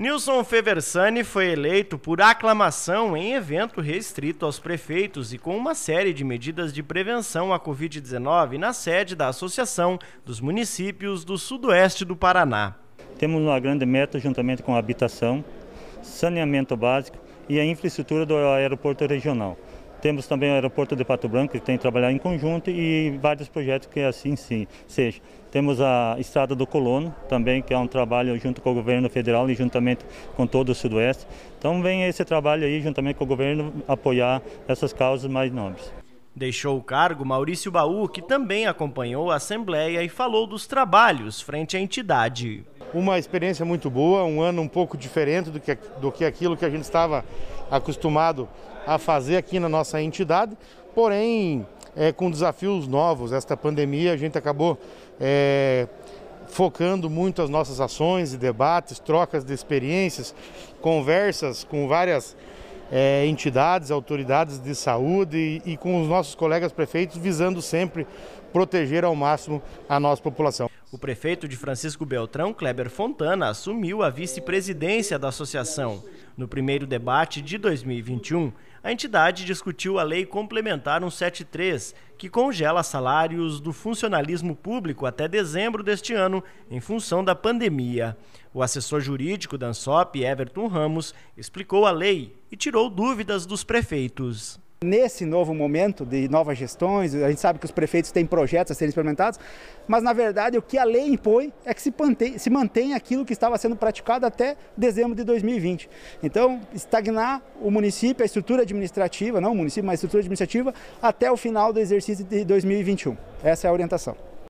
Nilson Feversani foi eleito por aclamação em evento restrito aos prefeitos e com uma série de medidas de prevenção à Covid-19 na sede da Associação dos Municípios do Sudoeste do Paraná. Temos uma grande meta juntamente com a habitação, saneamento básico e a infraestrutura do aeroporto regional. Temos também o aeroporto de Pato Branco, que tem que trabalhar em conjunto, e vários projetos que assim sim, seja. Temos a Estrada do Colono, também, que é um trabalho junto com o governo federal e juntamente com todo o Sudoeste. Então vem esse trabalho aí, juntamente com o governo, apoiar essas causas mais nobres. Deixou o cargo Maurício Baú, que também acompanhou a Assembleia e falou dos trabalhos frente à entidade. Uma experiência muito boa, um ano um pouco diferente do que, do que aquilo que a gente estava acostumado a fazer aqui na nossa entidade, porém é, com desafios novos. Esta pandemia a gente acabou é, focando muito as nossas ações e debates, trocas de experiências, conversas com várias é, entidades, autoridades de saúde e, e com os nossos colegas prefeitos, visando sempre proteger ao máximo a nossa população. O prefeito de Francisco Beltrão, Kleber Fontana, assumiu a vice-presidência da associação. No primeiro debate de 2021, a entidade discutiu a Lei Complementar 173, que congela salários do funcionalismo público até dezembro deste ano, em função da pandemia. O assessor jurídico da ANSOP, Everton Ramos, explicou a lei e tirou dúvidas dos prefeitos. Nesse novo momento de novas gestões, a gente sabe que os prefeitos têm projetos a serem implementados, mas na verdade o que a lei impõe é que se mantém, se mantém aquilo que estava sendo praticado até dezembro de 2020. Então, estagnar o município, a estrutura administrativa, não o município, mas a estrutura administrativa, até o final do exercício de 2021. Essa é a orientação.